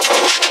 Thank you.